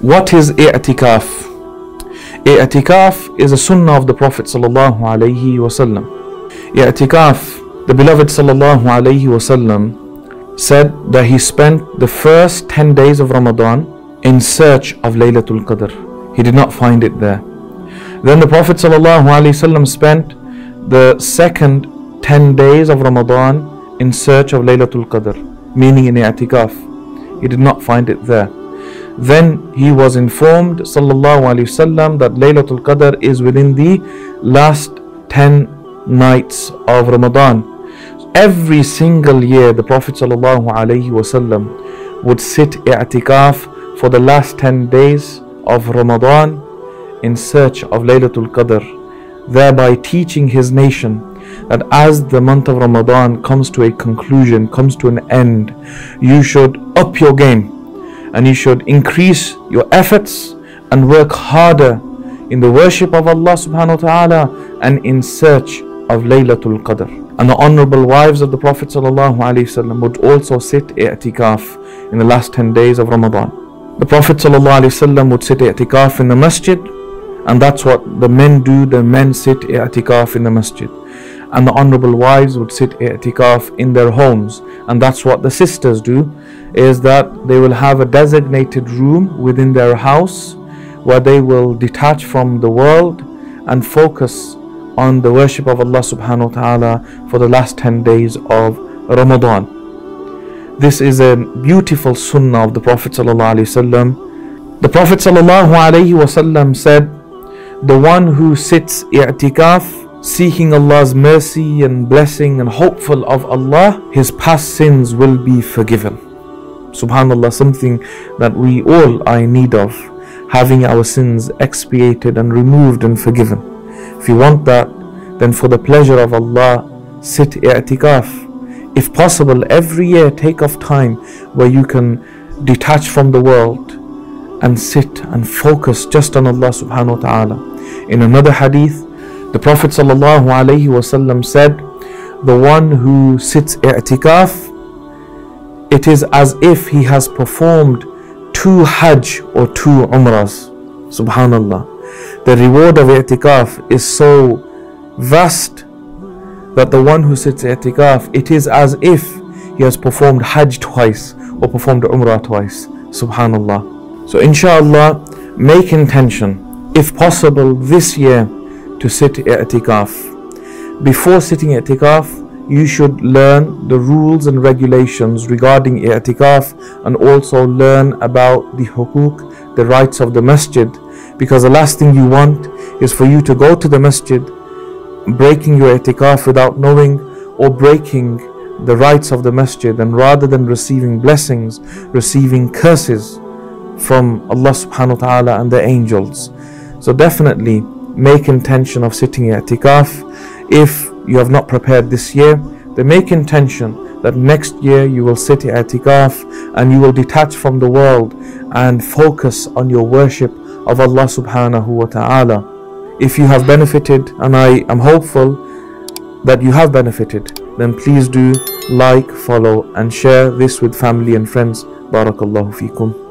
What is i'tikaf? I'tikaf is a sunnah of the Prophet sallallahu alaihi wasallam. I'tikaf, the beloved sallallahu alaihi wasallam said that he spent the first 10 days of Ramadan in search of Laylatul Qadr. He did not find it there. Then the Prophet sallallahu alaihi wasallam spent the second 10 days of Ramadan in search of Laylatul Qadr, meaning in i'tikaf. He did not find it there. Then he was informed, wasallam, that Laylatul Qadr is within the last 10 nights of Ramadan. Every single year, the Prophet wasallam would sit i'tikaf for the last 10 days of Ramadan in search of Laylatul Qadr, thereby teaching his nation that as the month of Ramadan comes to a conclusion, comes to an end, you should up your game and you should increase your efforts and work harder in the worship of Allah subhanahu wa ta'ala and in search of Laylatul Qadr. And the honorable wives of the Prophet ﷺ would also sit i'tikaf in the last 10 days of Ramadan. The Prophet ﷺ would sit i'tikaf in the masjid and that's what the men do, the men sit i'tikaf in the masjid and the honorable wives would sit i'tikaf in their homes. And that's what the sisters do is that they will have a designated room within their house where they will detach from the world and focus on the worship of Allah subhanahu wa ta'ala for the last 10 days of Ramadan. This is a beautiful sunnah of the Prophet sallallahu alaihi wasallam the Prophet sallallahu alaihi wasallam said the one who sits i'tikaf seeking Allah's mercy and blessing and hopeful of Allah, his past sins will be forgiven. Subhanallah, something that we all are in need of, having our sins expiated and removed and forgiven. If you want that, then for the pleasure of Allah, sit i'tikaf. If possible, every year take off time where you can detach from the world and sit and focus just on Allah subhanahu wa ta'ala. In another hadith, the Prophet ﷺ said, The one who sits i'tikaf, it is as if he has performed two Hajj or two Umrahs. Subhanallah. The reward of i'tikaf is so vast that the one who sits i'tikaf, it is as if he has performed Hajj twice or performed Umrah twice. Subhanallah. So inshallah, make intention, if possible, this year to sit i'tikaf. Before sitting i'tikaf, you should learn the rules and regulations regarding i'tikaf and also learn about the hukuk, the rights of the masjid. Because the last thing you want is for you to go to the masjid, breaking your i'tikaf without knowing or breaking the rights of the masjid and rather than receiving blessings, receiving curses from Allah subhanahu wa ta'ala and the angels. So definitely make intention of sitting i'tikaf. If you have not prepared this year, then make intention that next year you will sit i'tikaf and you will detach from the world and focus on your worship of Allah subhanahu wa ta'ala. If you have benefited, and I am hopeful that you have benefited, then please do like, follow, and share this with family and friends. Barakallahu feekum.